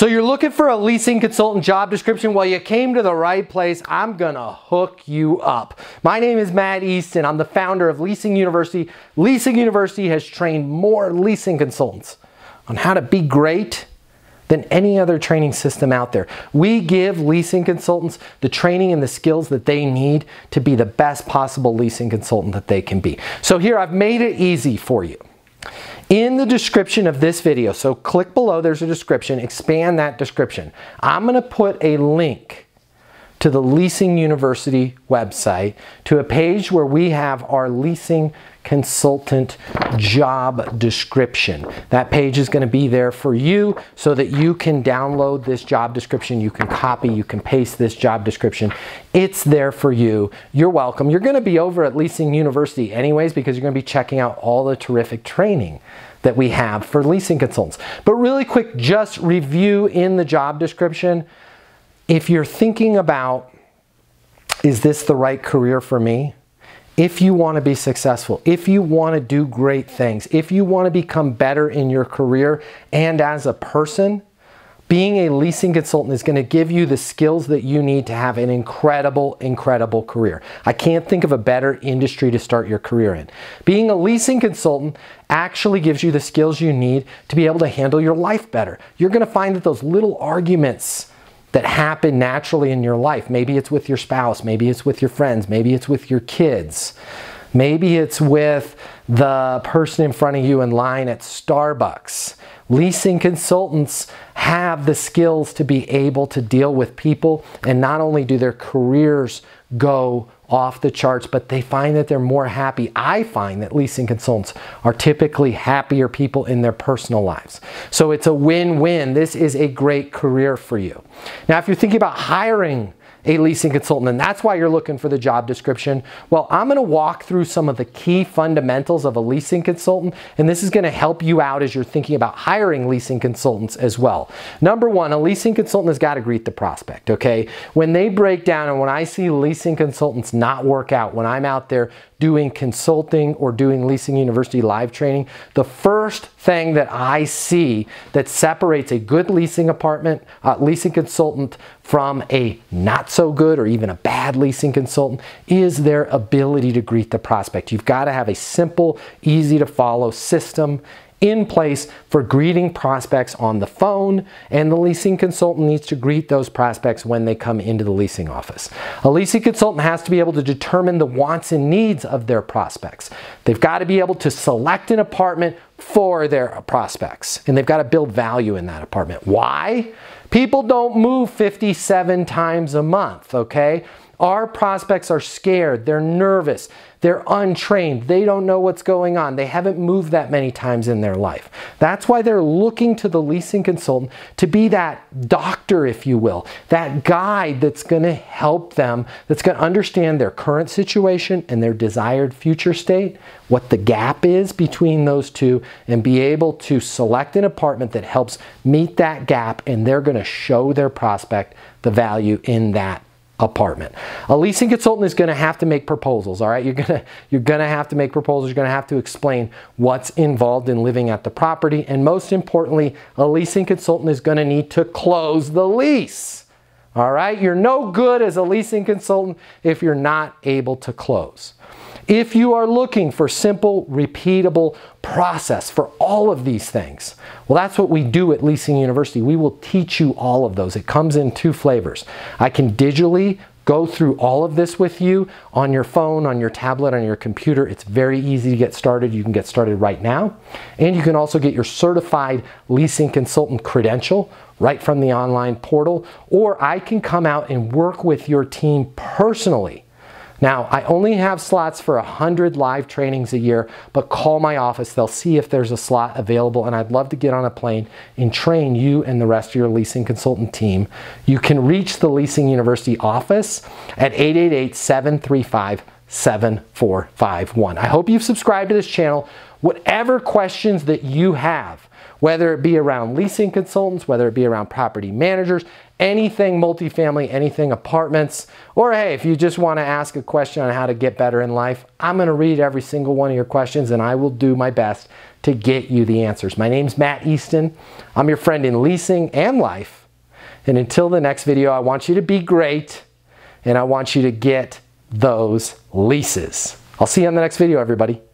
So you're looking for a leasing consultant job description? Well, you came to the right place. I'm gonna hook you up. My name is Matt Easton. I'm the founder of Leasing University. Leasing University has trained more leasing consultants on how to be great than any other training system out there. We give leasing consultants the training and the skills that they need to be the best possible leasing consultant that they can be. So here I've made it easy for you. In the description of this video, so click below, there's a description, expand that description. I'm gonna put a link to the Leasing University website to a page where we have our leasing consultant job description. That page is going to be there for you so that you can download this job description, you can copy, you can paste this job description. It's there for you. You're welcome. You're going to be over at Leasing University anyways because you're going to be checking out all the terrific training that we have for leasing consultants. But really quick, just review in the job description if you're thinking about, is this the right career for me? If you want to be successful, if you want to do great things, if you want to become better in your career and as a person, being a leasing consultant is going to give you the skills that you need to have an incredible, incredible career. I can't think of a better industry to start your career in. Being a leasing consultant actually gives you the skills you need to be able to handle your life better. You're going to find that those little arguments that happen naturally in your life. Maybe it's with your spouse, maybe it's with your friends, maybe it's with your kids, maybe it's with the person in front of you in line at Starbucks. Leasing consultants have the skills to be able to deal with people, and not only do their careers go off the charts, but they find that they're more happy. I find that leasing consultants are typically happier people in their personal lives. So it's a win-win. This is a great career for you. Now, if you're thinking about hiring a leasing consultant, and that's why you're looking for the job description. Well, I'm gonna walk through some of the key fundamentals of a leasing consultant, and this is gonna help you out as you're thinking about hiring leasing consultants as well. Number one, a leasing consultant has gotta greet the prospect, okay? When they break down and when I see leasing consultants not work out, when I'm out there doing consulting or doing Leasing University live training, the first thing that I see that separates a good leasing apartment, uh, leasing consultant from a not so good or even a bad leasing consultant is their ability to greet the prospect. You've got to have a simple, easy to follow system in place for greeting prospects on the phone, and the leasing consultant needs to greet those prospects when they come into the leasing office. A leasing consultant has to be able to determine the wants and needs of their prospects. They've got to be able to select an apartment for their prospects, and they've got to build value in that apartment. Why? People don't move 57 times a month, okay? Our prospects are scared, they're nervous, they're untrained, they don't know what's going on, they haven't moved that many times in their life. That's why they're looking to the leasing consultant to be that doctor, if you will, that guide that's going to help them, that's to understand their current situation and their desired future state, what the gap is between those two, and be able to select an apartment that helps meet that gap, and they're going to show their prospect the value in that apartment. A leasing consultant is going to have to make proposals, all right? You're going to you're going to have to make proposals. You're going to have to explain what's involved in living at the property, and most importantly, a leasing consultant is going to need to close the lease. All right? You're no good as a leasing consultant if you're not able to close. If you are looking for simple, repeatable process for all of these things, well, that's what we do at Leasing University. We will teach you all of those. It comes in two flavors. I can digitally go through all of this with you on your phone, on your tablet, on your computer. It's very easy to get started. You can get started right now. And you can also get your certified leasing consultant credential right from the online portal. Or I can come out and work with your team personally now, I only have slots for 100 live trainings a year, but call my office. They'll see if there's a slot available, and I'd love to get on a plane and train you and the rest of your leasing consultant team. You can reach the Leasing University office at 888 735 7451. I hope you've subscribed to this channel. Whatever questions that you have, whether it be around leasing consultants, whether it be around property managers, anything multifamily, anything apartments, or hey, if you just want to ask a question on how to get better in life, I'm going to read every single one of your questions and I will do my best to get you the answers. My name's Matt Easton. I'm your friend in leasing and life. And until the next video, I want you to be great and I want you to get those leases. I'll see you on the next video, everybody.